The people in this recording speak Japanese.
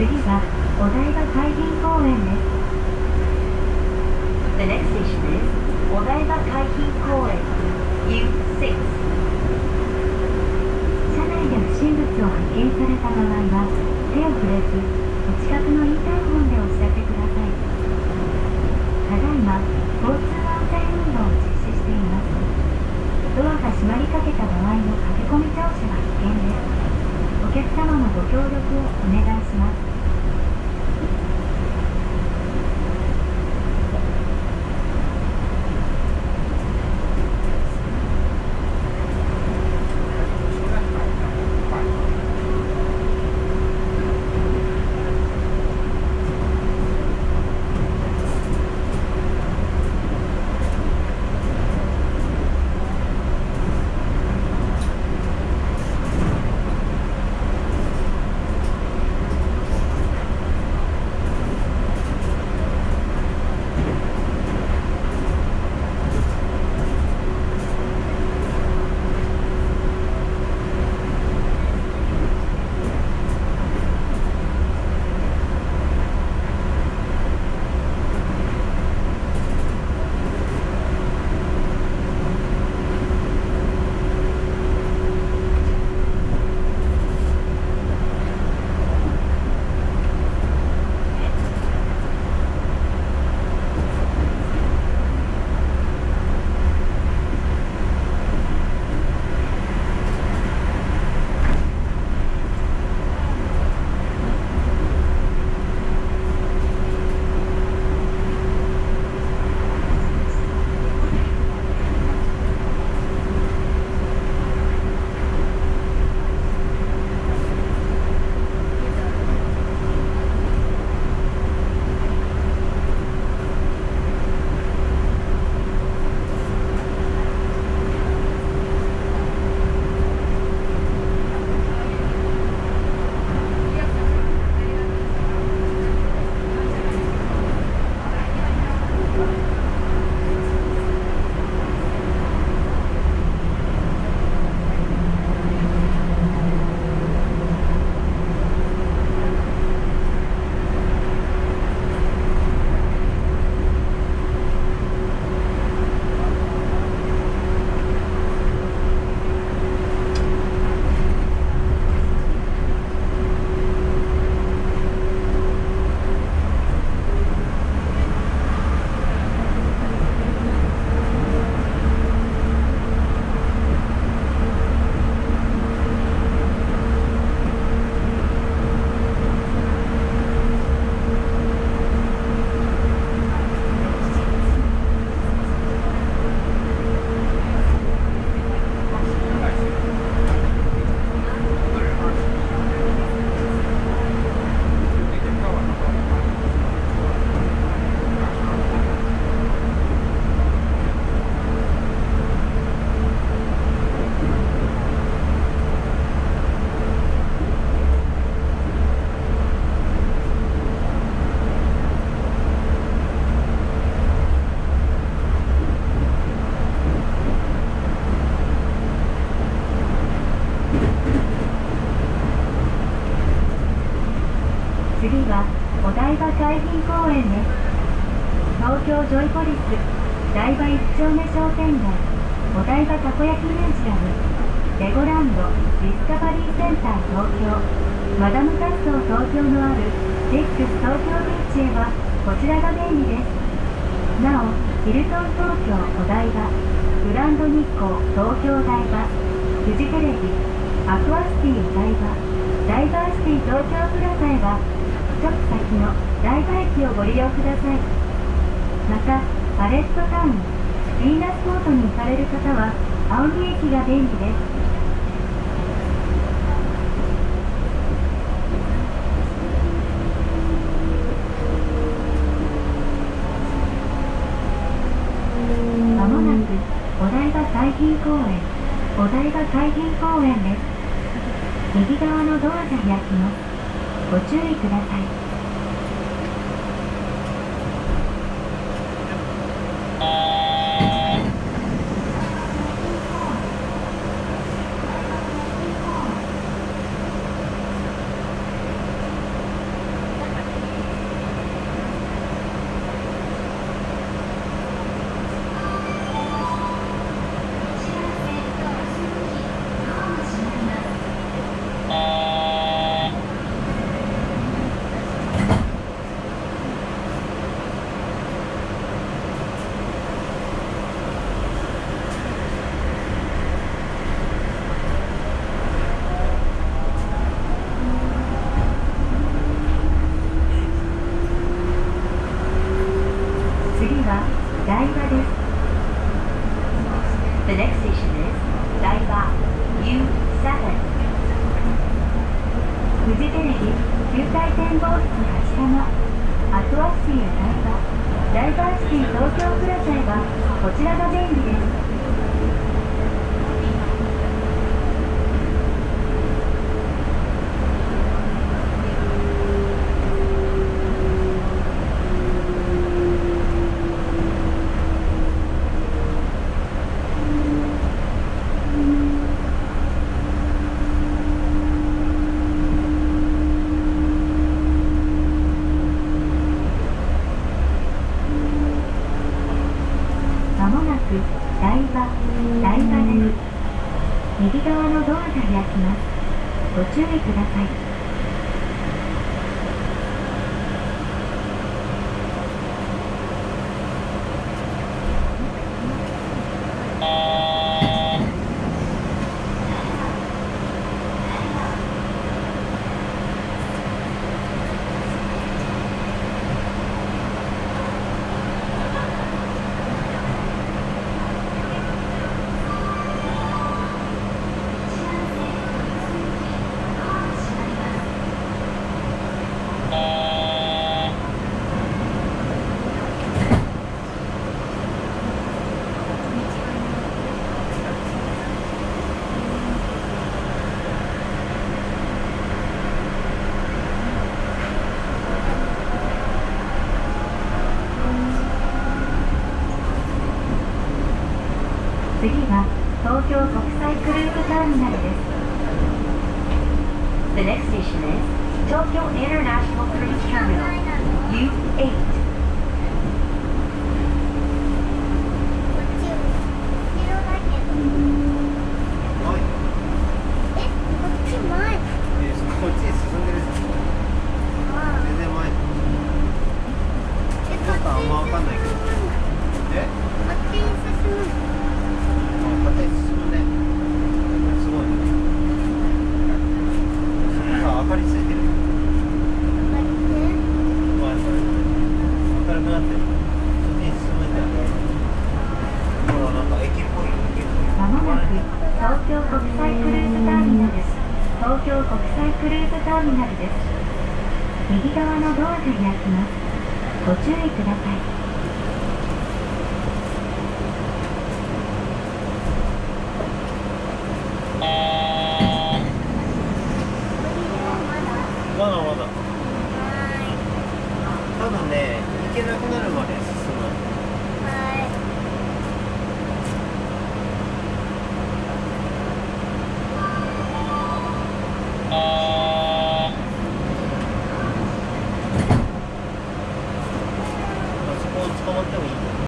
次はお台場海浜公園です。The next station is Odaiba Kaihin Koen, U6. 車内で不審物を発見された場合は手を触れずお近くのインターホンでお知らせください。ただいま交通安全運動を実施しています。ドアが閉まりかけた場合の駆け込み乗車は危険です。お客様のご協力をお願いします。ジョイポリス台場一丁目商店街お台場たこ焼きミュージアムレゴランドディスカバリーセンター東京マダムタッソー東京のあるディックス東京ビーチへはこちらが便利ですなおヒルトン東京お台場グランド日光東京台場フジテレビアクアシティお台場ダイバーシティ東京プラザへは一つ先の台場駅をご利用くださいまたパレットタウンヴィーナスポートに行かれる方は青木駅が便利ですまもなくお台場海浜公園お台場海浜公園です。右側のドアが開きます。ご注意くださいフジテレビ球体展望室橋山アクアティ台場ダイバーシティ東京プラザへはこちらが便利です。まもなく台場台場です。右側のドアが開きます。ご注意ください次は東京国際クルーズターミナルです The next station is Tokyo International Cruise Terminal, U8. こっちに進んでる全然前ちょっとあんま分かんないけどえあ勝手に進むねすごいねそこさ明かりついてるまあ明るくなってるそっちに進むんだよほらなんか駅っぽい駅っぽいまもなく東京国際クルーズターミナルです東京国際クルーズターミナルです右側のドアが開きます。ご注意ください。